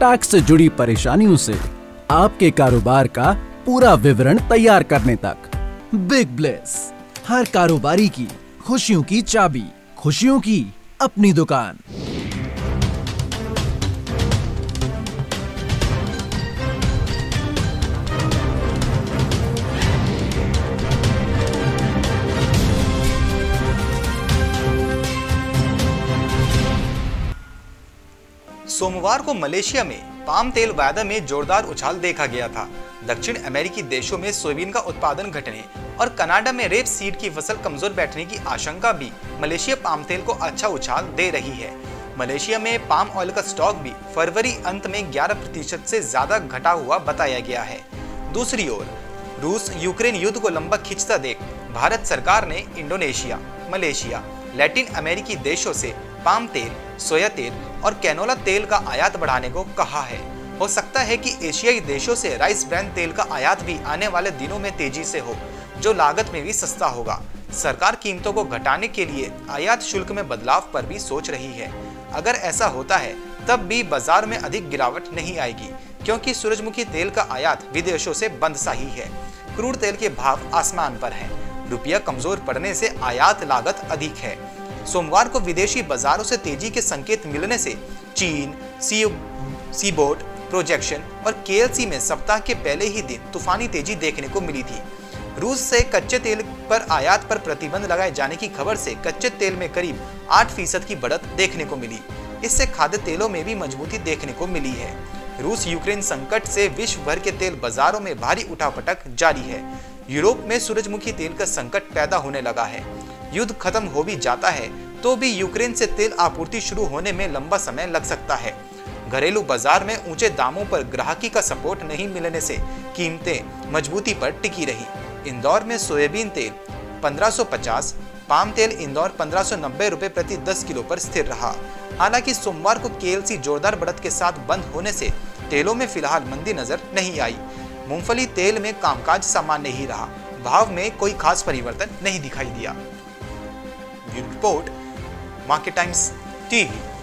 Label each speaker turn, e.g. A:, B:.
A: Tax से जुड़ी परेशानियों से आपके कारोबार का पूरा विवरण तैयार करने तक। बिग ब्लेस हर कारोबारी की खुशियों की चाबी, खुशियों की अपनी दुकान।
B: सोमवार को मलेशिया में पाम तेल वायदा में जोरदार उछाल देखा गया था। दक्षिण अमेरिकी देशों में सोयाबीन का उत्पादन घटने और कनाडा में रेप सीड की फ़सल कमज़ोर बैठने की आशंका भी मलेशिया पाम तेल को अच्छा उछाल दे रही है। मलेशिया में पाम ऑयल का स्टॉक भी फरवरी अंत में 11 प्रतिशत से ज़्यादा घटा हुआ बताया गया है। दूसरी ओर, रूस यूक्रेन युद्ध को लंबा खिंचता देख भारत सरकार ने इंडोनेशिया, मलेशिया, लैटिन अमेरिकी देशों से पाम तेल, सोया तेल और कैनोला तेल का आयात बढ़ाने को कहा है। हो सकता है कि एशियाई देशों से राइस ब्रांड तेल का आयात भी आने वाले दिनों में तेज़ी से हो, जो लागत में भी सस्ता होगा। सरकार कीमतों को घटाने के लिए आयात शुल्क में बदलाव पर भी सोच रही है। अगर ऐसा होता है, तब भी बाज़ार में अधिक गिरावट नहीं आएगी, क्योंकि सूरजमुखी तेल का आयात विदेशों से बंद सा ही है। क्रूड तेल के भाव आसमान पर हैं। रुपया कमज़ोर पड़ने से आयात लागत अधिक है। सोमवार को विदेशी बाजारों से तेज़ी के संकेत मिलने से चीन सी सीबोट, प्रोजेक्शन और केएलसी में सप्ताह के पहले ही दिन तूफानी तेज़ी देखने को मिली थी। रूस से कच्चे तेल पर आयात पर प्रतिबंध लगाए जाने की खबर से कच्चे तेल में करीब 8 फ़ीसद की बढ़त देखने को मिली। इससे खाद्य तेलों में भी मजबूती देखने को मिली है। रूस यूक्रेन संकट से विश्व भर के तेल बाजारों में भारी उठापटक जारी है। यूरोप में सूरजमुखी तेल का संकट पैदा होने लगा है। युद्ध खत्म हो भी जाता है तो भी यूक्रेन से तेल आपूर्ति शुरू होने में लंबा समय लग सकता है। घरेलू बाज़ार में ऊँचे दामों पर ग्राहकी का सपोर्ट नहीं मिलने से कीमतें मजबूती पर टिकी रही। इंदौर में सोयाबीन तेल 1550, पाम तेल इंदौर पंद्रह रुपए प्रति 10 किलो पर स्थिर रहा। हालाँकि सोमवार को केएलसी जोरदार बढ़त के साथ बंद होने से तेलों में फ़िलहाल मंदी नज़र नहीं आई। मूंगफली तेल में कामकाज सामान्य ही रहा। भाव में कोई खास परिवर्तन नहीं दिखाई दिया। you report market times TV.